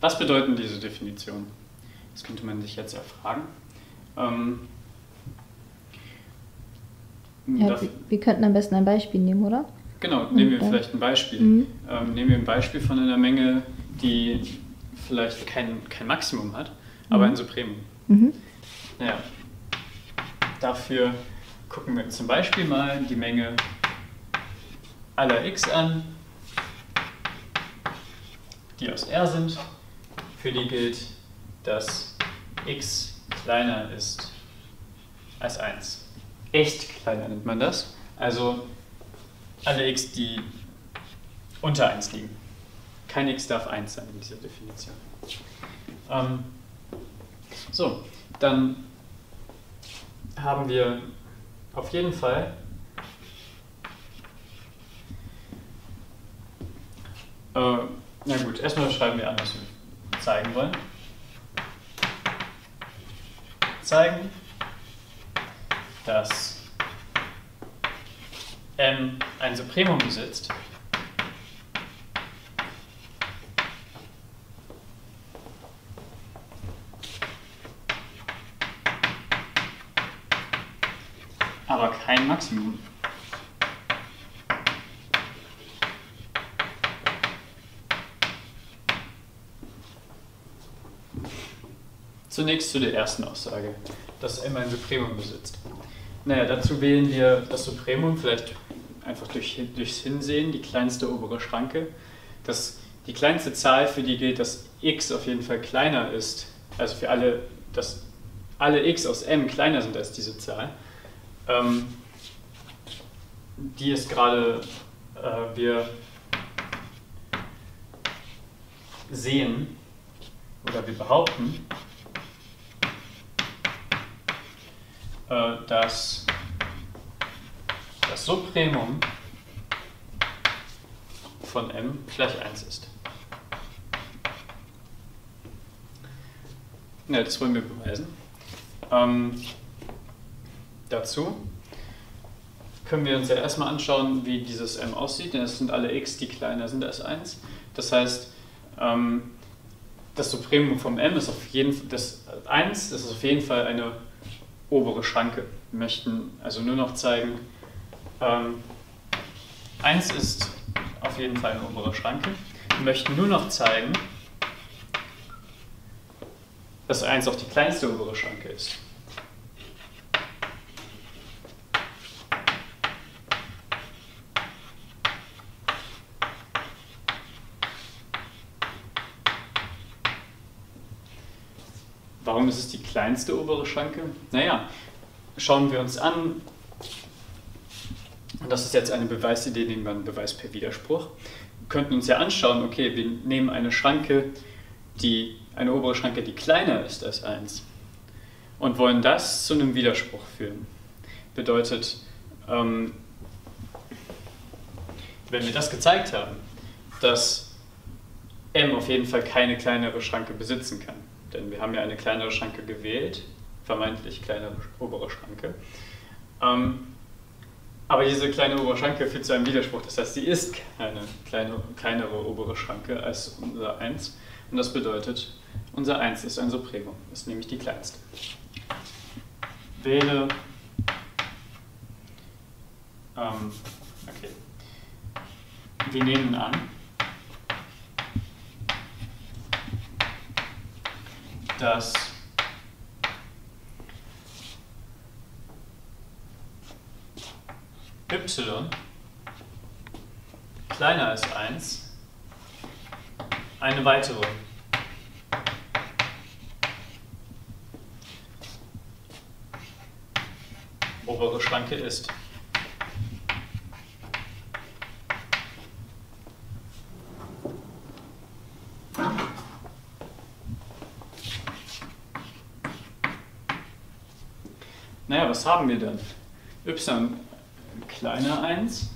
Was bedeuten diese Definitionen? Das könnte man sich jetzt ja fragen. Ähm, ja, wir, wir, könnten am besten ein Beispiel nehmen, oder? Genau, nehmen wir vielleicht ein Beispiel. Mhm. Ähm, nehmen wir ein Beispiel von einer Menge, die vielleicht kein, kein Maximum hat, aber mhm. ein Supremum. Mhm. Naja, dafür gucken wir zum Beispiel mal die Menge aller x an, die aus R sind. Für die gilt, dass x kleiner ist als 1. Echt kleiner nennt man das. Also alle x, die unter 1 liegen. Kein x darf 1 sein in dieser Definition. Ähm, so, dann haben wir auf jeden Fall äh, na gut, erstmal schreiben wir an, was wir zeigen wollen. Zeigen, dass M ein Supremum besitzt, aber kein Maximum. Zunächst zu der ersten Aussage, dass M ein Supremum besitzt. Naja, dazu wählen wir das Supremum, vielleicht einfach durch, durchs Hinsehen, die kleinste obere Schranke. Das, die kleinste Zahl, für die gilt, dass x auf jeden Fall kleiner ist, also für alle, dass alle x aus m kleiner sind als diese Zahl, ähm, die ist gerade, äh, wir sehen oder wir behaupten, äh, dass das Supremum von m gleich 1 ist. Ja, das wollen wir beweisen. Ähm, dazu können wir uns ja erstmal anschauen, wie dieses m aussieht, denn es sind alle x, die kleiner sind als 1. Das heißt, ähm, das Supremum vom m ist auf jeden Fall, das 1 das ist auf jeden Fall eine obere Schranke. Wir möchten also nur noch zeigen, ähm, 1 ist auf jeden Fall eine obere Schranke. Wir möchten nur noch zeigen, dass 1 auch die kleinste obere Schranke ist. Warum ist es die kleinste obere Schranke? Naja, schauen wir uns an, und das ist jetzt eine Beweisidee, die man beweist per Widerspruch. Wir könnten uns ja anschauen, okay, wir nehmen eine Schranke, die, eine obere Schranke, die kleiner ist als 1 und wollen das zu einem Widerspruch führen. Bedeutet, ähm, wenn wir das gezeigt haben, dass m auf jeden Fall keine kleinere Schranke besitzen kann, denn wir haben ja eine kleinere Schranke gewählt, vermeintlich kleinere obere Schranke. Ähm, aber diese kleine obere Schranke führt zu einem Widerspruch. Das heißt, sie ist keine kleine, kleinere obere Schranke als unser 1. Und das bedeutet, unser 1 ist ein Supremum, ist nämlich die kleinste. Wähle. Ähm, okay. Wir nehmen an, dass y kleiner als 1 eine weitere obere Schranke ist. Naja, was haben wir denn? y kleiner 1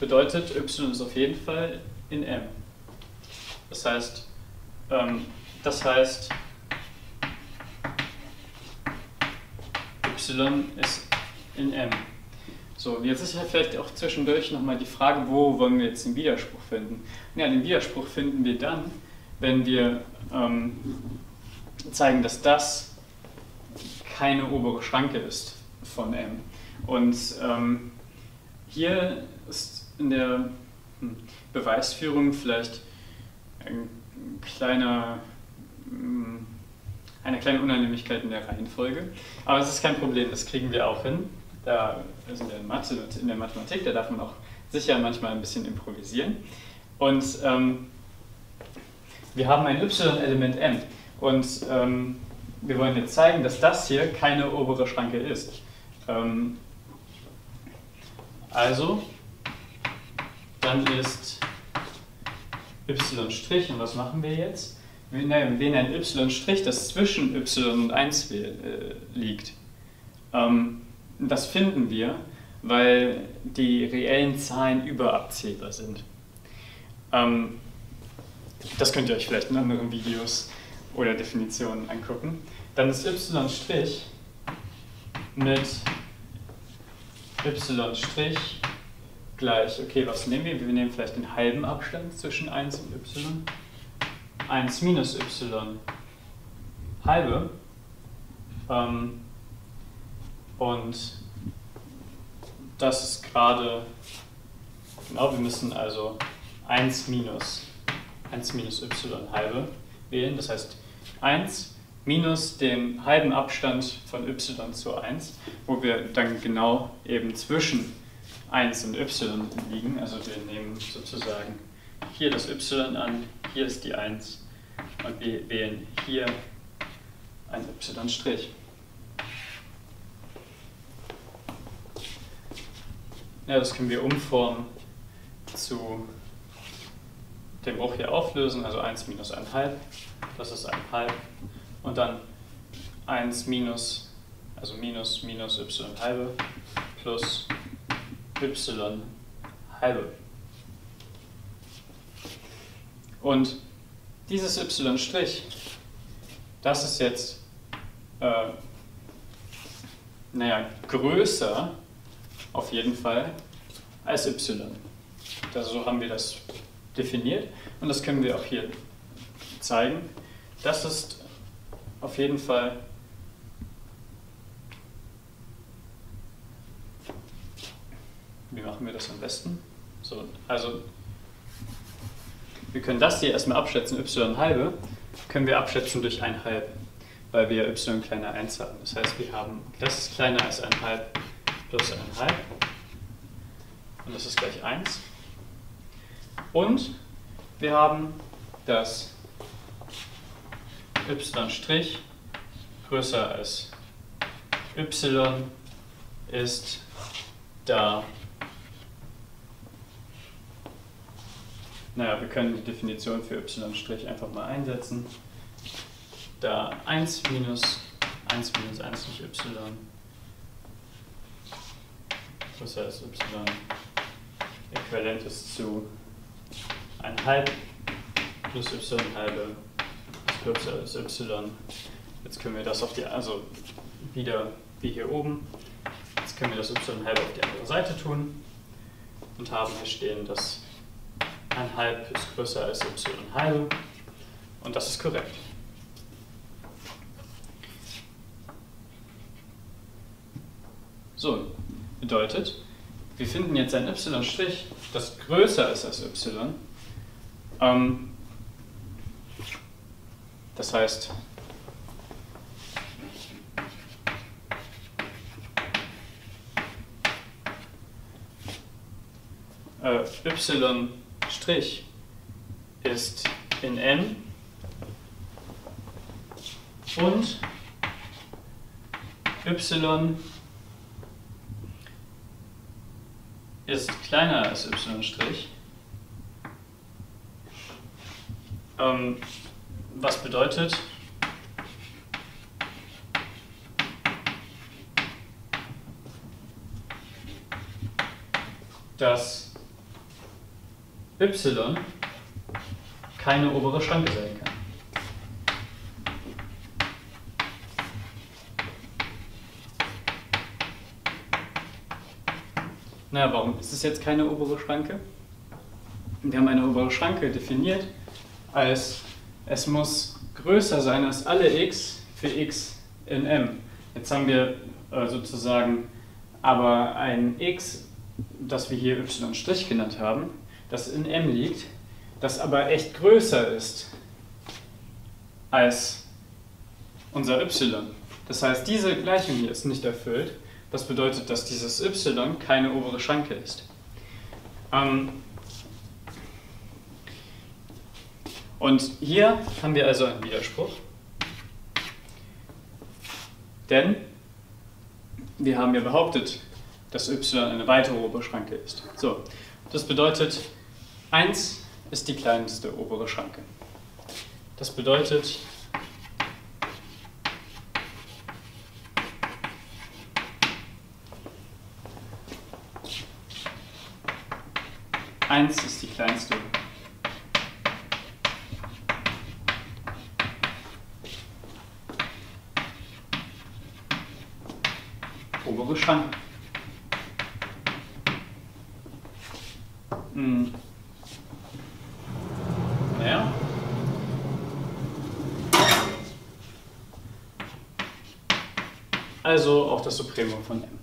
bedeutet, y ist auf jeden Fall in M. Das heißt, ähm, das heißt, y ist in M. So, jetzt ist ja vielleicht auch zwischendurch nochmal die Frage, wo wollen wir jetzt den Widerspruch finden? Ja, den Widerspruch finden wir dann, wenn wir ähm, zeigen, dass das keine obere Schranke ist von M. Und ähm, hier ist in der hm, Beweisführung vielleicht ein kleiner, hm, eine kleine Unannehmlichkeit in der Reihenfolge. Aber es ist kein Problem, das kriegen wir auch hin. Da wir in, Mathe, in der Mathematik, da darf man auch sicher manchmal ein bisschen improvisieren. Und ähm, wir haben ein y-Element m. Und ähm, wir wollen jetzt zeigen, dass das hier keine obere Schranke ist. Ähm, also, dann ist y', und was machen wir jetzt? Wir nennen, wir nennen y', das zwischen y und 1 äh, liegt. Ähm, das finden wir, weil die reellen Zahlen überabzählbar sind. Ähm, das könnt ihr euch vielleicht in anderen Videos oder Definitionen angucken. Dann ist y' mit y' gleich, okay, was nehmen wir? Wir nehmen vielleicht den halben Abstand zwischen 1 und y. 1 minus y halbe. Ähm, und das ist gerade, genau, wir müssen also 1 minus, 1 minus y halbe wählen. Das heißt 1 minus dem halben Abstand von y zu 1, wo wir dann genau eben zwischen 1 und y liegen. Also wir nehmen sozusagen hier das y an, hier ist die 1 und wir wählen hier ein y'. Ja, das können wir umformen zu dem Bruch hier auflösen, also 1 minus 1,5, das ist 1,5 und dann 1 minus, also minus minus y halbe plus y halbe. Und dieses y', das ist jetzt, äh, naja, größer auf jeden Fall als y. Also so haben wir das definiert und das können wir auch hier zeigen. Das ist auf jeden Fall Wie machen wir das am besten? So, also wir können das hier erstmal abschätzen, y halbe, können wir abschätzen durch 1 halb, weil wir y kleiner 1 haben. Das heißt, wir haben, das ist kleiner als 1 halb plus 1 halb und das ist gleich 1. Und wir haben das y' größer als y ist da Naja, wir können die Definition für y' einfach mal einsetzen. Da 1 minus 1 minus 1 durch y größer als y äquivalent ist zu 1 halb plus y halbe ist y. Jetzt können wir das auf die, also wieder wie hier oben, jetzt können wir das y halbe auf die andere Seite tun und haben hier stehen, dass 1 halb ist größer als y halbe und das ist korrekt. So, bedeutet, wir finden jetzt ein y', das größer ist als y. Ähm, das heißt, äh, y' ist in n und y ist kleiner als y'. Ähm, was bedeutet, dass y keine obere Schranke sein kann. Naja, warum ist es jetzt keine obere Schranke? Wir haben eine obere Schranke definiert als es muss größer sein als alle x für x in m. Jetzt haben wir äh, sozusagen aber ein x, das wir hier y' genannt haben, das in m liegt, das aber echt größer ist als unser y. Das heißt, diese Gleichung hier ist nicht erfüllt. Das bedeutet, dass dieses y keine obere Schranke ist. Ähm und hier haben wir also einen Widerspruch. Denn wir haben ja behauptet, dass y eine weitere obere Schranke ist. So, das bedeutet, 1 ist die kleinste obere Schranke. Das bedeutet, Eins ist die kleinste. Obere Schranke. Hm. Naja. Also auch das Supremum von m.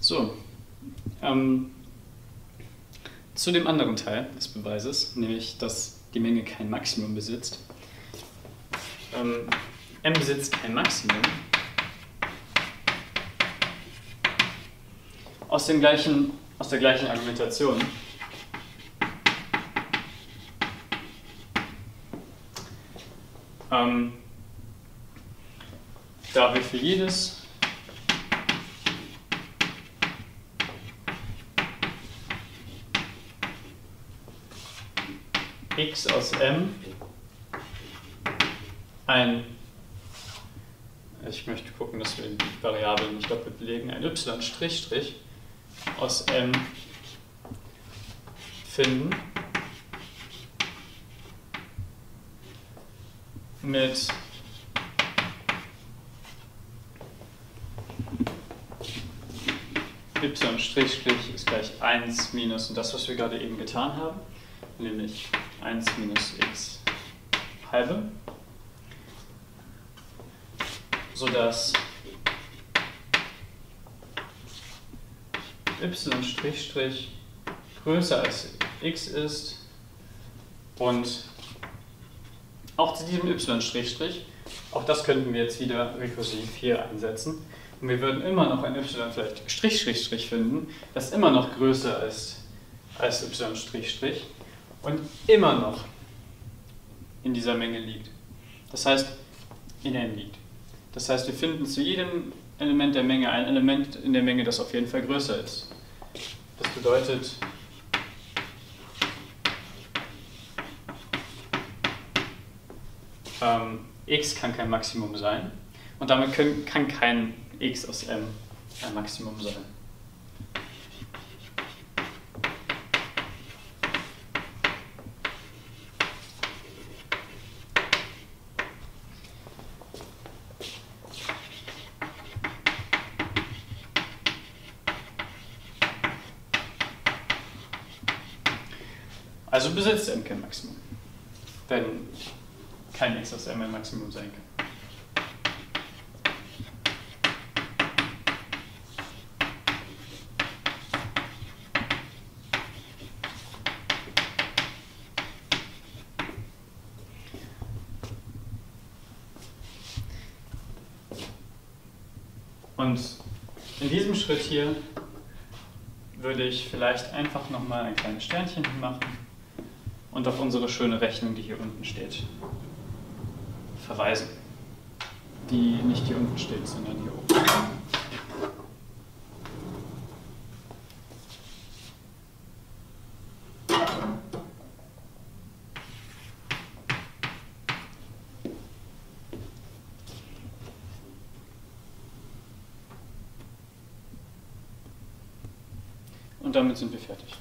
So, ähm, zu dem anderen Teil des Beweises, nämlich dass die Menge kein Maximum besitzt. Ähm, m besitzt kein Maximum. Aus, dem gleichen, aus der gleichen Argumentation. Ähm, da wir für jedes x aus m. Ein, ich möchte gucken, dass wir die Variablen nicht doppelt belegen, ein y' aus m finden mit y' ist gleich 1 minus und das, was wir gerade eben getan haben, nämlich 1 minus x halbe, sodass y' größer als x ist und auch zu diesem y', auch das könnten wir jetzt wieder rekursiv hier einsetzen. Und wir würden immer noch ein y vielleicht Strich, Strich, Strich finden, das immer noch größer ist als y', und immer noch in dieser Menge liegt. Das heißt, in n liegt. Das heißt, wir finden zu jedem Element der Menge ein Element in der Menge, das auf jeden Fall größer ist. Das bedeutet, ähm, x kann kein Maximum sein und damit können, kann kein x aus m ein Maximum sein. Also besitzt m kein Maximum. Wenn kein x aus m ein Maximum sein kann. Und in diesem Schritt hier würde ich vielleicht einfach nochmal ein kleines Sternchen machen und auf unsere schöne Rechnung, die hier unten steht, verweisen. Die nicht hier unten steht, sondern hier oben. Und damit sind wir fertig.